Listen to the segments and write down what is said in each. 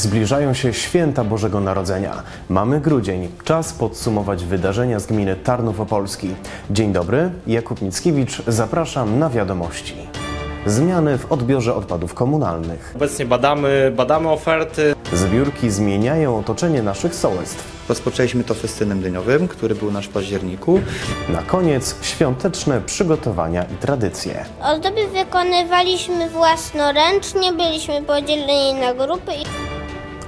Zbliżają się święta Bożego Narodzenia. Mamy grudzień, czas podsumować wydarzenia z gminy Tarnów Opolski. Dzień dobry, Jakub Mickiewicz, zapraszam na wiadomości. Zmiany w odbiorze odpadów komunalnych. Obecnie badamy, badamy oferty. Zbiórki zmieniają otoczenie naszych sołectw. Rozpoczęliśmy to festynem dyniowym, który był nasz w październiku. Na koniec świąteczne przygotowania i tradycje. Ozdoby wykonywaliśmy własnoręcznie, byliśmy podzieleni na grupy i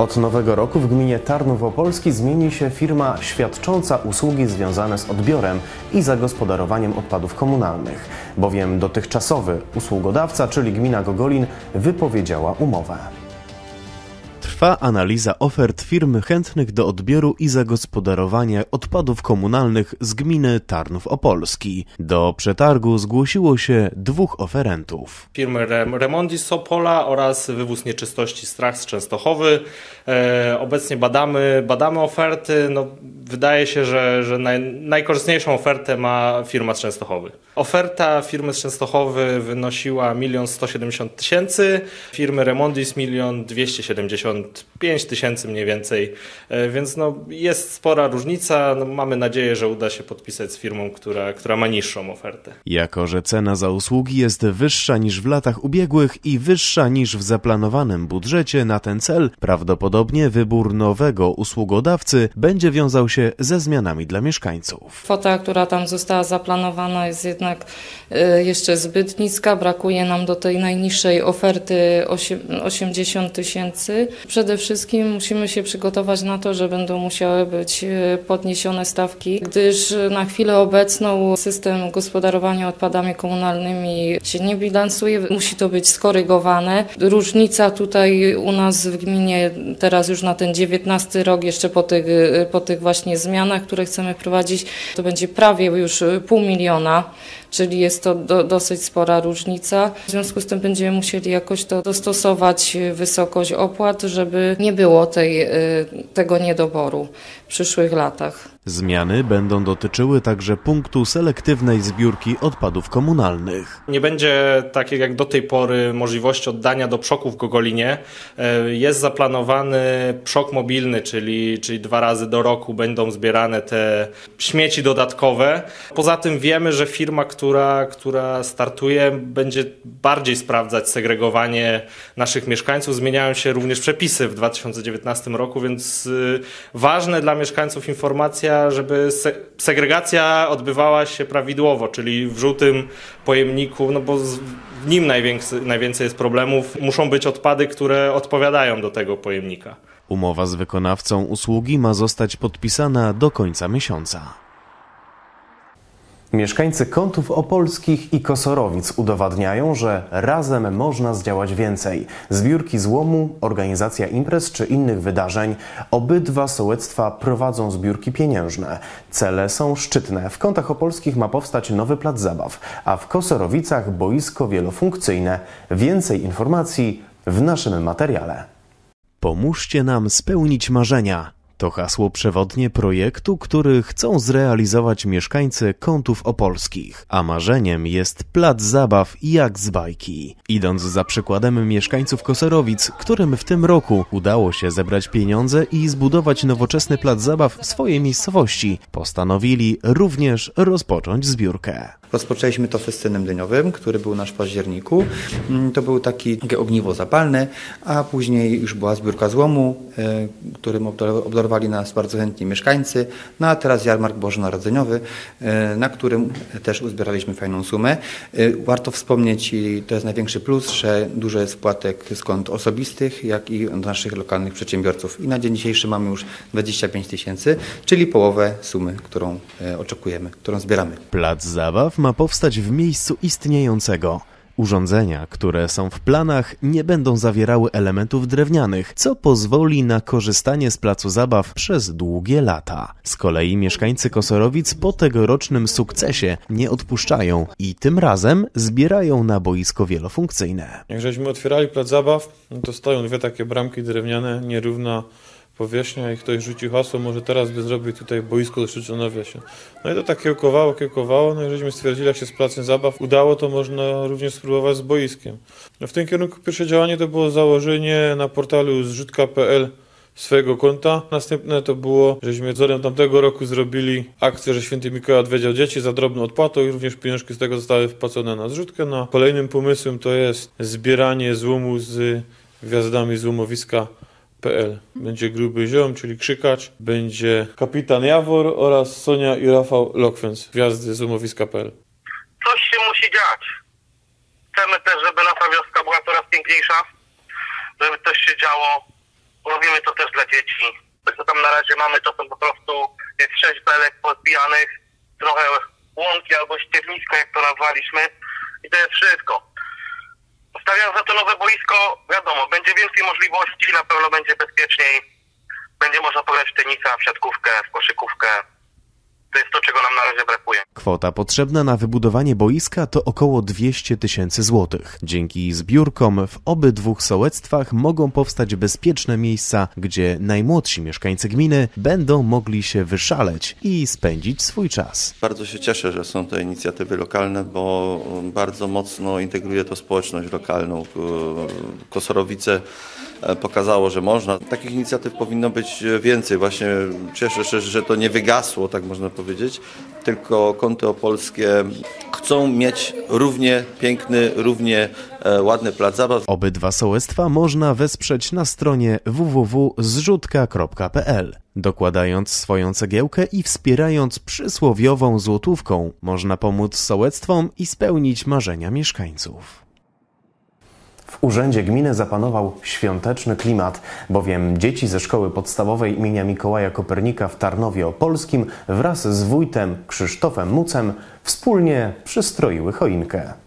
Od nowego roku w gminie Tarnów Opolski zmieni się firma świadcząca usługi związane z odbiorem i zagospodarowaniem odpadów komunalnych, bowiem dotychczasowy usługodawca, czyli gmina Gogolin, wypowiedziała umowę. Trwa analiza ofert firm chętnych do odbioru i zagospodarowania odpadów komunalnych z gminy Tarnów Opolski. Do przetargu zgłosiło się dwóch oferentów. Firmy Rem- Remondis Opola oraz wywóz nieczystości Strach z Częstochowy. E, obecnie badamy, badamy oferty. No, wydaje się, że, że naj, najkorzystniejszą ofertę ma firma z Częstochowy. Oferta firmy z Częstochowy wynosiła 1 170 tysięcy, firmy Remondis 1 275 tysięcy mniej więcej, E, więc no, jest spora różnica. No, mamy nadzieję, że uda się podpisać z firmą, która, która ma niższą ofertę. Jako, że cena za usługi jest wyższa niż w latach ubiegłych i wyższa niż w zaplanowanym budżecie na ten cel, prawdopodobnie wybór nowego usługodawcy będzie wiązał się ze zmianami dla mieszkańców. Kwota, która tam została zaplanowana jest jednak e, jeszcze zbyt niska. Brakuje nam do tej najniższej oferty osiem- 80 tysięcy. Przede wszystkim musimy się przygotować na to, że będą musiały być e, podniesione stawki, gdyż na chwilę obecną system gospodarowania odpadami komunalnymi się nie bilansuje. Musi to być skorygowane. Różnica tutaj u nas w gminie teraz już na ten 19 rok, jeszcze po tych, e, po tych właśnie zmianach, które chcemy wprowadzić, to będzie prawie już pół miliona, czyli jest to do, dosyć spora różnica. W związku z tym będziemy musieli jakoś to dostosować e, wysokość opłat, żeby nie było tej, e, tego niedoboru w przyszłych latach. Zmiany będą dotyczyły także punktu selektywnej zbiórki odpadów komunalnych. Nie będzie, tak jak do tej pory, możliwości oddania do przoku w Gogolinie. E, Jest zaplanowany przok mobilny, czyli, czyli dwa razy do roku będą zbierane te śmieci dodatkowe. Poza tym wiemy, że firma, która, która startuje, będzie bardziej sprawdzać segregowanie naszych mieszkańców. Zmieniają się również przepisy w 2019 roku, więc y, ważne dla mieszkańców informacja, żeby se segregacja odbywała się prawidłowo, czyli w żółtym pojemniku, no bo w nim najwięcej jest problemów. Muszą być odpady, które odpowiadają do tego pojemnika. Umowa z wykonawcą usługi ma zostać podpisana do końca miesiąca. Mieszkańcy Kątów Opolskich i Kosorowic udowadniają, że razem można zdziałać więcej. Zbiórki złomu, organizacja imprez czy innych wydarzeń. Obydwa sołectwa prowadzą zbiórki pieniężne. Cele są szczytne. W Kątach Opolskich ma powstać nowy plac zabaw, a w Kosorowicach boisko wielofunkcyjne. Więcej informacji w naszym materiale. Pomóżcie nam spełnić marzenia. To hasło przewodnie projektu, który chcą zrealizować mieszkańcy kątów opolskich. A marzeniem jest plac zabaw jak z bajki. Idąc za przykładem mieszkańców Kosorowic, którym w tym roku udało się zebrać pieniądze i zbudować nowoczesny plac zabaw w swojej miejscowości, postanowili również rozpocząć zbiórkę. Rozpoczęliśmy to festynem dyniowym, który był nasz w październiku. Mm, To był taki ogniwo zapalne, a później już była zbiórka złomu, e, którym obdar- obdarowali nas bardzo chętni mieszkańcy. No a teraz jarmark bożonarodzeniowy, e, na którym też uzbieraliśmy fajną sumę. E, Warto wspomnieć, i to jest największy plus, że dużo jest wpłatek z osobistych, jak i od naszych lokalnych przedsiębiorców. I na dzień dzisiejszy mamy już 25 tysięcy, czyli połowę sumy, którą oczekujemy, którą zbieramy. Plac zabaw ma powstać w miejscu istniejącego. Urządzenia, które są w planach, nie będą zawierały elementów drewnianych, co pozwoli na korzystanie z placu zabaw przez długie lata. Z kolei mieszkańcy Kosorowic po tegorocznym sukcesie nie odpuszczają i tym razem zbierają na boisko wielofunkcyjne. Jak żeśmy otwierali plac zabaw, no to stoją dwie takie bramki drewniane, nierówno powierzchnia i ktoś rzucił hasło, może teraz by zrobił tutaj boisko do Szyczonowie się. No i to tak kiełkowało, kiełkowało, no i żeśmy stwierdzili, jak się z placem zabaw udało, to można również spróbować z boiskiem. No w tym kierunku pierwsze działanie to było założenie na portalu zrzutka.pl swojego konta. Następne to było, żeśmy wzorem tamtego roku zrobili akcję, że Święty Mikołaj odwiedział dzieci za drobną odpłatą i również pieniążki z tego zostały wpłacone na zrzutkę. No, kolejnym pomysłem to jest zbieranie złomu z gwiazdami złomowiska.pl. Będzie gruby ziom, czyli krzykacz, będzie kapitan Jawor oraz Sonia i Rafał Lokwens, gwiazdy złomowiska.pl. coś się musi dziać. Chcemy też, żeby nasza wioska była coraz piękniejsza, żeby coś się działo. Robimy to też dla dzieci. Co tam na razie mamy, to są po prostu jest sześć belek podbijanych, trochę łąki albo ściernisko, jak to nazwaliśmy. I to jest wszystko. Stawiając za to nowe boisko, wiadomo, będzie więcej możliwości, na pewno będzie bezpieczniej. Będzie można pograć w tenisa, w siatkówkę, w koszykówkę. To jest to, czego nam na razie brakuje. Kwota potrzebna na wybudowanie boiska to około 200 tysięcy złotych. Dzięki zbiórkom w obydwu sołectwach mogą powstać bezpieczne miejsca, gdzie najmłodsi mieszkańcy gminy będą mogli się wyszaleć i spędzić swój czas. Bardzo się cieszę, że są to inicjatywy lokalne, bo bardzo mocno integruje to społeczność lokalną. Kosorowice pokazało, że można. Takich inicjatyw powinno być więcej. Właśnie cieszę się, że to nie wygasło, tak można powiedzieć, tylko kąty opolskie chcą mieć równie piękny, równie e, ładny plac zabaw. Obydwa sołectwa można wesprzeć na stronie www.zrzutka.pl. Dokładając swoją cegiełkę i wspierając przysłowiową złotówką, można pomóc sołectwom i spełnić marzenia mieszkańców. W urzędzie gminy zapanował świąteczny klimat, bowiem dzieci ze szkoły podstawowej imienia Mikołaja Kopernika w Tarnowie Opolskim wraz z wójtem Krzysztofem Mucem wspólnie przystroiły choinkę.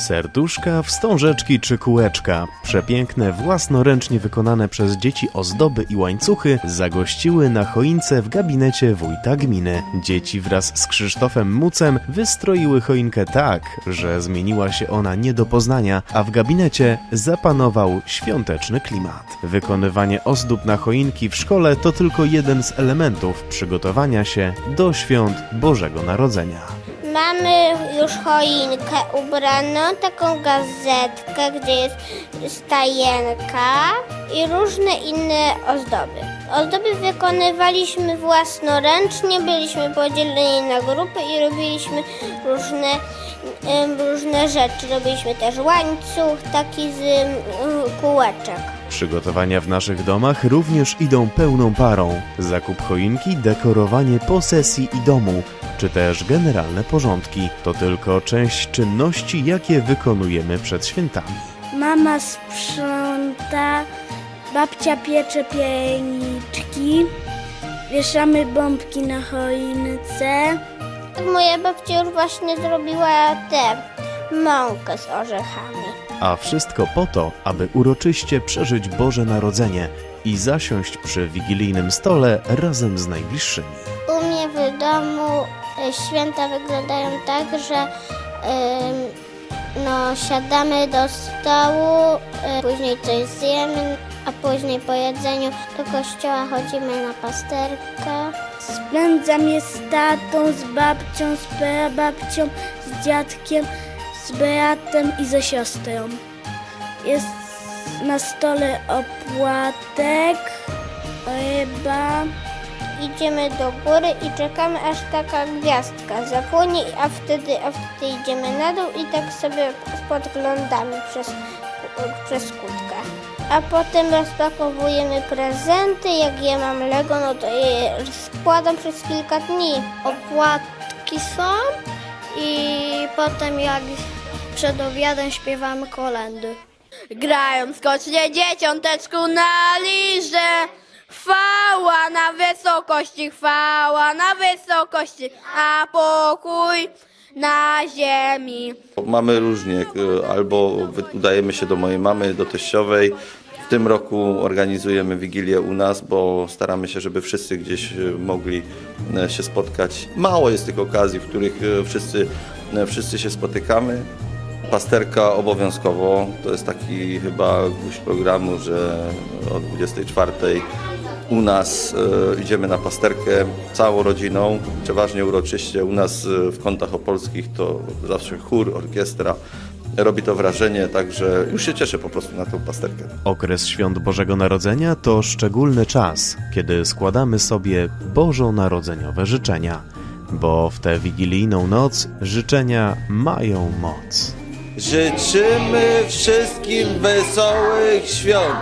Serduszka, wstążeczki czy kółeczka, przepiękne, własnoręcznie wykonane przez dzieci ozdoby i łańcuchy zagościły na choince w gabinecie wójta gminy. Dzieci wraz z Krzysztofem Mucem wystroiły choinkę tak, że zmieniła się ona nie do poznania, a w gabinecie zapanował świąteczny klimat. Wykonywanie ozdób na choinki w szkole to tylko jeden z elementów przygotowania się do świąt Bożego Narodzenia. Mamy już choinkę ubraną, taką gazetkę, gdzie jest stajenka i różne inne ozdoby. Ozdoby wykonywaliśmy własnoręcznie, byliśmy podzieleni na grupy i robiliśmy różne, różne rzeczy. Robiliśmy też łańcuch taki z kółeczek. Przygotowania w naszych domach również idą pełną parą. Zakup choinki, dekorowanie posesji i domu, czy też generalne porządki to tylko część czynności, jakie wykonujemy przed świętami. Mama sprząta, babcia piecze pieniczki, wieszamy bombki na choince. Moja babcia już właśnie zrobiła tę mąkę z orzechami. A wszystko po to, aby uroczyście przeżyć Boże Narodzenie i zasiąść przy wigilijnym stole razem z najbliższymi. U mnie w domu e, święta wyglądają tak, że no, siadamy do stołu, e, później coś zjemy, a później po jedzeniu do kościoła chodzimy na pasterkę. Spędzam je z tatą, z babcią, z prababcią, z dziadkiem, z bratem i ze siostrą. Jest na stole opłatek, ryba. Idziemy do góry i czekamy, aż taka gwiazdka zapłonie, a wtedy, a wtedy idziemy na dół i tak sobie podglądamy przez, przez kłódkę. A potem rozpakowujemy prezenty. Jak ja mam Lego, no to je składam przez kilka dni. Opłatki są i potem jak przed obiadem śpiewamy kolendy. Grają skocznie dzieciąteczku na liże. Chwała na wysokości, chwała na wysokości, a pokój na ziemi. Mamy różnie, e, albo udajemy się do mojej mamy, do teściowej. W tym roku organizujemy Wigilię u nas, bo staramy się, żeby wszyscy gdzieś e, mogli e, się spotkać. Mało jest tych okazji, w których wszyscy, wszyscy się spotykamy. Pasterka obowiązkowo. To jest taki chyba gwóźdź programu, że o 24 u nas e, idziemy na pasterkę całą rodziną, przeważnie uroczyście. U nas e, w kątach opolskich to zawsze chór, orkiestra. Robi to wrażenie, także już się cieszę po prostu na tą pasterkę. Okres świąt Bożego Narodzenia to szczególny czas, kiedy składamy sobie bożonarodzeniowe życzenia, bo w tę wigilijną noc życzenia mają moc. Życzymy wszystkim wesołych świąt.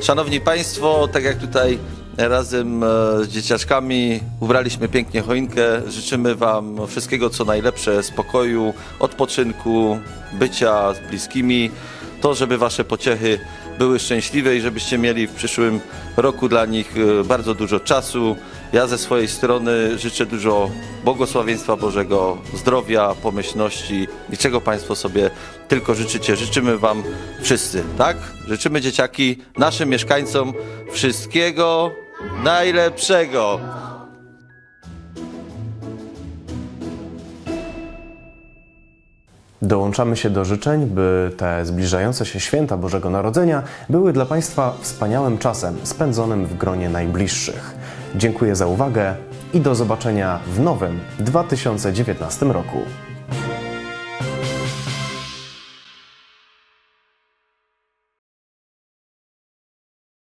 Szanowni Państwo, tak jak tutaj razem e, z dzieciaczkami ubraliśmy pięknie choinkę, życzymy Wam wszystkiego co najlepsze, spokoju, odpoczynku, bycia z bliskimi, to żeby Wasze pociechy były szczęśliwe i żebyście mieli w przyszłym roku dla nich e, bardzo dużo czasu. Ja ze swojej strony życzę dużo błogosławieństwa Bożego, zdrowia, pomyślności i czego Państwo sobie tylko życzycie. Życzymy Wam wszyscy, tak? Życzymy dzieciaki, naszym mieszkańcom wszystkiego najlepszego. Dołączamy się do życzeń, by te zbliżające się święta Bożego Narodzenia były dla Państwa wspaniałym czasem spędzonym w gronie najbliższych. Dziękuję za uwagę i do zobaczenia w nowym 2019 roku.